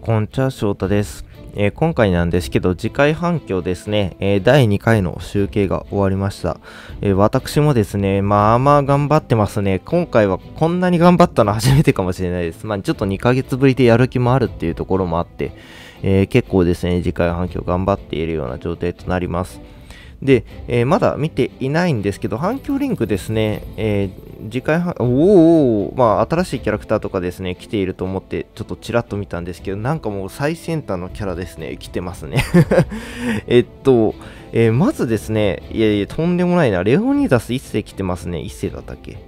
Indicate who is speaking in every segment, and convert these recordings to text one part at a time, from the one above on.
Speaker 1: こんちは、翔太です。えー今回なんですけど、次回反響ですね、えー第2回の集計が終わりました。えー私もですね、まあまあ頑張ってますね。今回はこんなに頑張ったの初めてかもしれないです。まあちょっと2ヶ月ぶりでやる気もあるっていうところもあって、え結構ですね、次回反響頑張っているような状態となります。で、えまだ見ていないんですけど、反響リンクですね、えー次回反、おおまあ、新しいキャラクターとかですね、来ていると思って、ちょっとちらっと見たんですけど、なんかもう最先端のキャラですね、来てますね。えっと、えーまずですね、いやいや、とんでもないな、レオニダス1世来てますね、1世だったっけ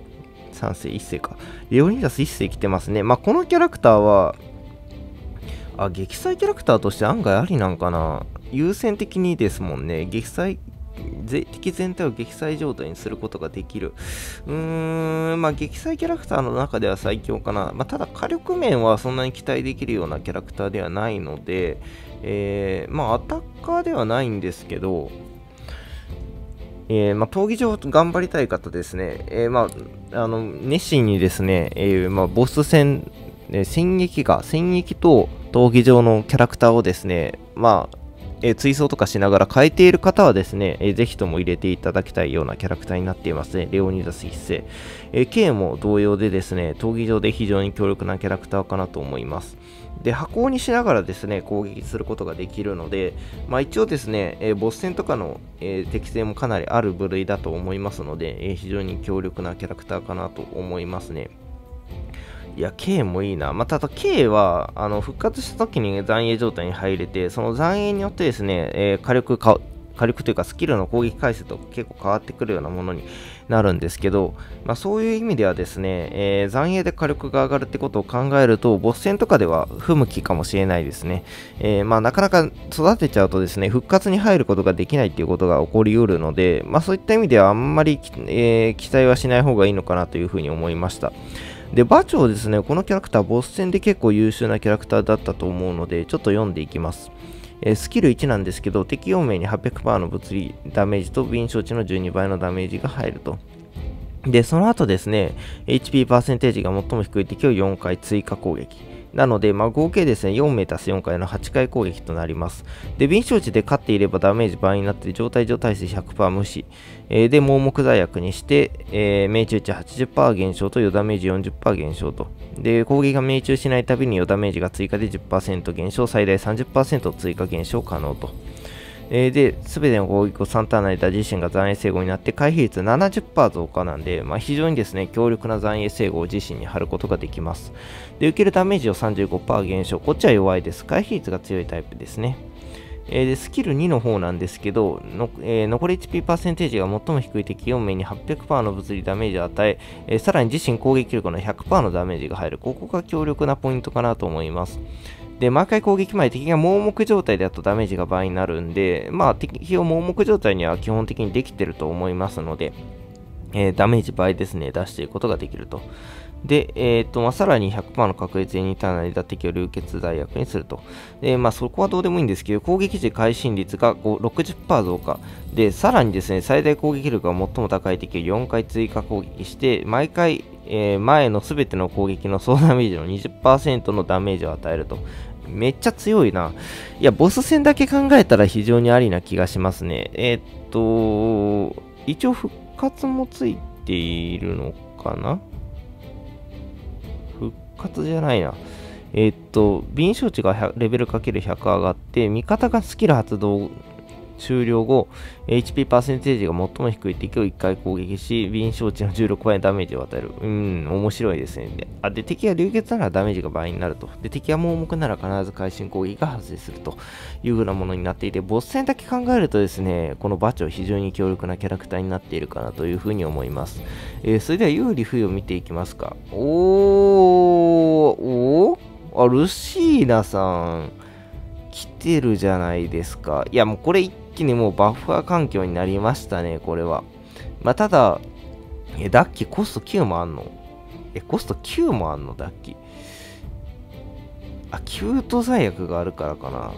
Speaker 1: ?3 世、1世か。レオニダス1世来てますね。まあ、このキャラクターは、あ、撃砕キャラクターとして案外ありなんかな。優先的にですもんね。撃砕、敵全体を撃砕状態にすることができる。うーん、まあ、撃砕キャラクターの中では最強かな。まあ、ただ火力面はそんなに期待できるようなキャラクターではないので、えーまあ、アタッカーではないんですけど、えーまあ、闘技場頑張りたい方ですね、えーまあ、あの熱心にですね、えーまあ、ボス戦、え戦役が、戦役と闘技場のキャラクターをですね、まあ、え追走とかしながら変えている方はですね、えーぜひとも入れていただきたいようなキャラクターになっていますね。レオニダス一世。えー K も同様でですね、闘技場で非常に強力なキャラクターかなと思います。で、箱にしながらですね、攻撃することができるので、まあ一応ですね、えーボス戦とかの、えー適性もかなりある部類だと思いますので、え非常に強力なキャラクターかなと思いますね。いや、K もいいな。まあ、ただ K は、あの、復活した時に残影状態に入れて、その残影によってですね、えー火力か、火力というかスキルの攻撃回数と結構変わってくるようなものになるんですけど、まあ、そういう意味ではですね、えー残影で火力が上がるってことを考えると、ボス戦とかでは不向きかもしれないですね。えーまあ、なかなか育てちゃうとですね、復活に入ることができないっていうことが起こりうるので、まあ、そういった意味ではあんまり、えー期待はしない方がいいのかなというふうに思いました。で、馬長ですね、このキャラクター、ボス戦で結構優秀なキャラクターだったと思うので、ちょっと読んでいきます。えスキル1なんですけど、敵4名に800%の物理ダメージと敏承知の12倍のダメージが入ると。で、その後ですね、HP パーセンテージが最も低い敵を4回追加攻撃。なので、まあ、合計ですね、4名足す4回の8回攻撃となります。で、臨床値で勝っていればダメージ倍になって、状態上耐性100%無視。えーで、盲目罪悪にして、えー命中値80%減少と余ダメージ40%減少と。で、攻撃が命中しないたびに余ダメージが追加で10%減少、最大30%追加減少可能と。えーで、すべての攻撃を3ターンの間自身が残影整合になって回避率70%増加なんで、まあ、非常にですね、強力な残影整合を自身に貼ることができます。で、受けるダメージを35%減少。こっちは弱いです。回避率が強いタイプですね。えーで、スキル2の方なんですけど、のえー残り HP パーセンテージが最も低い敵4名に800%の物理ダメージを与ええーさらに自身攻撃力の100%のダメージが入る。ここが強力なポイントかなと思います。で、毎回攻撃前、敵が盲目状態だとダメージが倍になるんで、まあ、敵を盲目状態には基本的にできてると思いますので、えーダメージ倍ですね、出していくことができると。で、えーとまあ、さらに100%の確率で2ターンの間敵を流血罪悪にすると。で、まあ、そこはどうでもいいんですけど、攻撃時会心率が60%増加。で、さらにですね、最大攻撃力が最も高い敵を4回追加攻撃して、毎回、えー前のすべての攻撃の総ダメージの20%のダメージを与えると。めっちゃ強いな。いや、ボス戦だけ考えたら非常にありな気がしますね。えーっと、一応復活もついているのかな？復活じゃないな。えーっと、敏捷値がレベルかける100上がって、味方がスキル発動終了後、HP パーセンテージが最も低い敵を1回攻撃し、敏承値の16倍のダメージを与える。うん、面白いですね。で、あで敵が流血ならダメージが倍になると。で、敵が盲目なら必ず会心攻撃が発生するという風なものになっていて、ボス戦だけ考えるとですね、このバチョ非常に強力なキャラクターになっているかなという風に思います。えーそれでは有利不利を見ていきますか。おー、おーあ、ルシーナさん。来てるじゃないですか。いや、もうこれ一気にもうバッファー環境になりましたね、これは。まあ、ただ、え、ダッキコスト9もあんの？え、コスト9もあんの？ダッキ。あ、キュート罪悪があるからかな。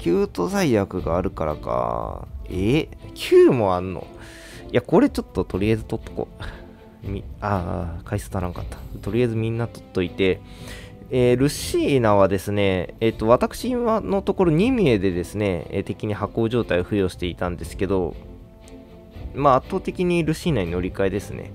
Speaker 1: キュート罪悪があるからか。え ?9 もあんの？いや、これちょっととりあえず取っとこう。みああ、回数足らんかった。とりあえずみんな取っといて、えー、ルシーナはですね、えっ、ー、と、私のところ2名でですね、えー、敵に発行状態を付与していたんですけど、まあ圧倒的にルシーナに乗り換えですね。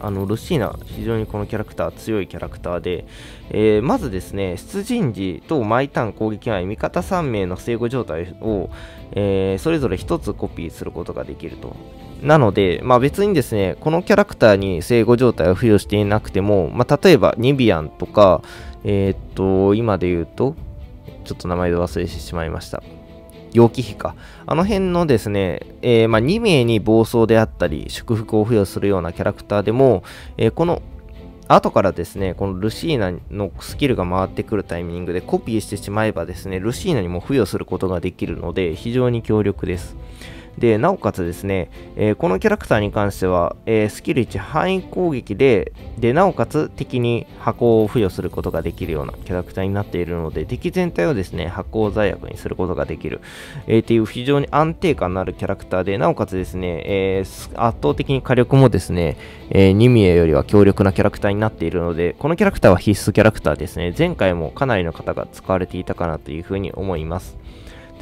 Speaker 1: あのルシーナ、非常にこのキャラクター強いキャラクターで、えー、まずですね、出陣時と毎ターン攻撃前、味方3名の生後状態を、えー、それぞれ1つコピーすることができると。なので、まあ、別にですね、このキャラクターに生後状態を付与していなくても、まあ、例えばニビアンとか、えー、っと、今で言うと、ちょっと名前で忘れてしまいました。陽気比か。あの辺のですね、えー、まあ、2名に暴走であったり、祝福を付与するようなキャラクターでも、えー、この後からですね、このルシーナのスキルが回ってくるタイミングでコピーしてしまえばですね、ルシーナにも付与することができるので、非常に強力です。で、なおかつですね、えー、このキャラクターに関しては、えー、スキル1範囲攻撃で、で、なおかつ敵に箱を付与することができるようなキャラクターになっているので、敵全体をですね、箱を罪悪にすることができる、えー、っていう非常に安定感のあるキャラクターで、なおかつですね、え圧倒的に火力もですね、えニミエよりは強力なキャラクターになっているので、このキャラクターは必須キャラクターですね。前回もかなりの方が使われていたかなというふうに思います。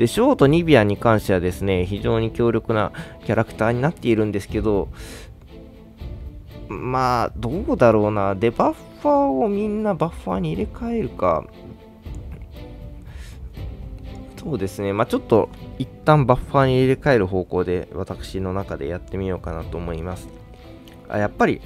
Speaker 1: で、ショートニビアに関してはですね、非常に強力なキャラクターになっているんですけど、まあ、どうだろうな。で、バッファーをみんなバッファーに入れ替えるか。そうですね。まあ、ちょっと一旦バッファーに入れ替える方向で私の中でやってみようかなと思います。あやっぱり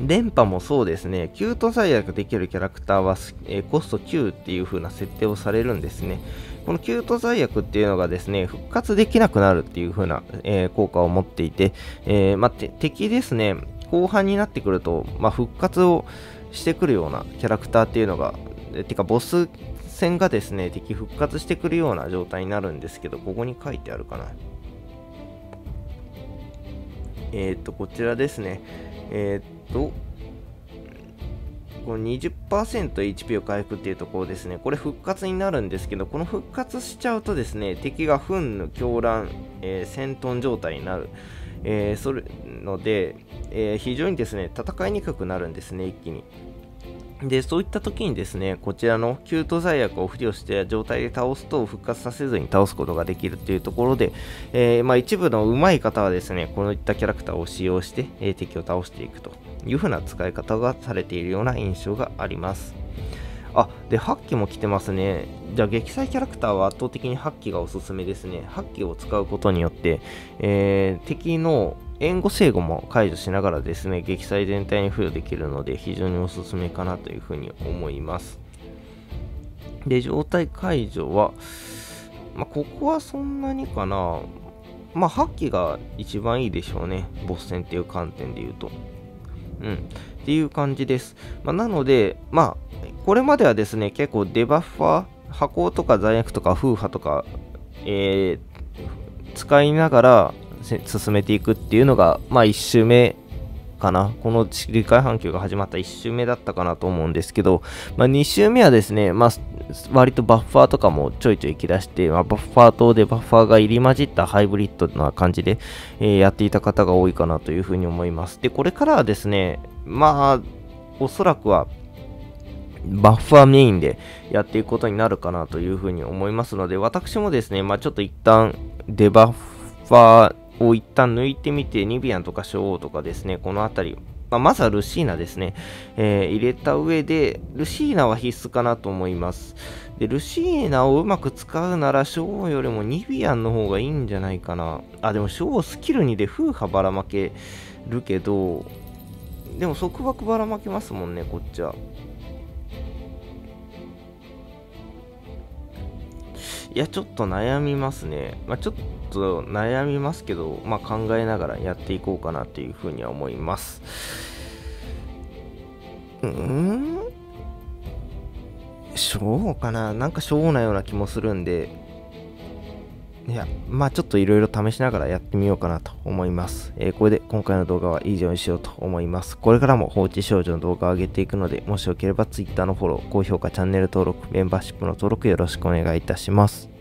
Speaker 1: 連覇もそうですね、キュート最悪できるキャラクターは、えー、コスト9っていう風な設定をされるんですね。このキュート罪悪っていうのがですね、復活できなくなるっていう風な、えー、効果を持っていて、えー、まあ、敵ですね、後半になってくると、まあ、復活をしてくるようなキャラクターっていうのが、てかボス戦がですね、敵復活してくるような状態になるんですけど、ここに書いてあるかな。えっ、と、こちらですね。えっ、と、この 20%HP を回復っていうところですね、これ復活になるんですけど、この復活しちゃうとですね、敵が憤怒、狂乱、えー、戦闘状態になる、えー、それので、えー、非常にですね、戦いにくくなるんですね、一気に。で、そういった時にですね、こちらのキュート罪悪を付与して状態で倒すと復活させずに倒すことができるっていうところで、えー、まあ、一部の上手い方はですね、こういったキャラクターを使用して、え、敵を倒していくと。いう風な使い方がされているような印象があります。あ、で、8機も来てますね。じゃあ、撃砕キャラクターは圧倒的に8機がおすすめですね。8機を使うことによって、えー、敵の援護制御も解除しながらですね、撃砕全体に付与できるので、非常におすすめかなというふうに思います。で、状態解除は、まあ、ここはそんなにかな。まあ、8機が一番いいでしょうね。ボス戦っていう観点で言うと。うん。っていう感じです。まあ、なので、まあ、これまではですね、結構デバッファー、箱とか罪悪とか風波とか、えー、使いながら進めていくっていうのが、まあ1周目かな。この理解反響が始まった1周目だったかなと思うんですけど、まあ、2周目はですね、まあ、割とバッファーとかもちょいちょい行き出して、まあ、バッファーとでバッファーが入り混じったハイブリッドな感じで、えー、やっていた方が多いかなというふうに思います。で、これからはですね、まあ、おそらくは、バッファーメインでやっていくことになるかなというふうに思いますので、私もですね、まあちょっと一旦デバッファーを一旦抜いてみて、ニビアンとかショーとかですね、この辺り、まあ、まずはルシーナですね、えー、入れた上で、ルシーナは必須かなと思います。で、ルシーナをうまく使うなら、ショーよりもニビアンの方がいいんじゃないかな。あ、でもショースキル2で風波ばらまけるけど、でも束縛ばらまけますもんね、こっちは。いや、ちょっと悩みますね。まあ、ちょっと悩みますけど、まあ、考えながらやっていこうかなというふうには思います。うん？しょうかななんかしょうなような気もするんで、いや、まあちょっといろいろ試しながらやってみようかなと思います。えー、これで今回の動画は以上にしようと思います。これからも放置少女の動画を上げていくので、もしよければ Twitter のフォロー、高評価、チャンネル登録、メンバーシップの登録よろしくお願いいたします。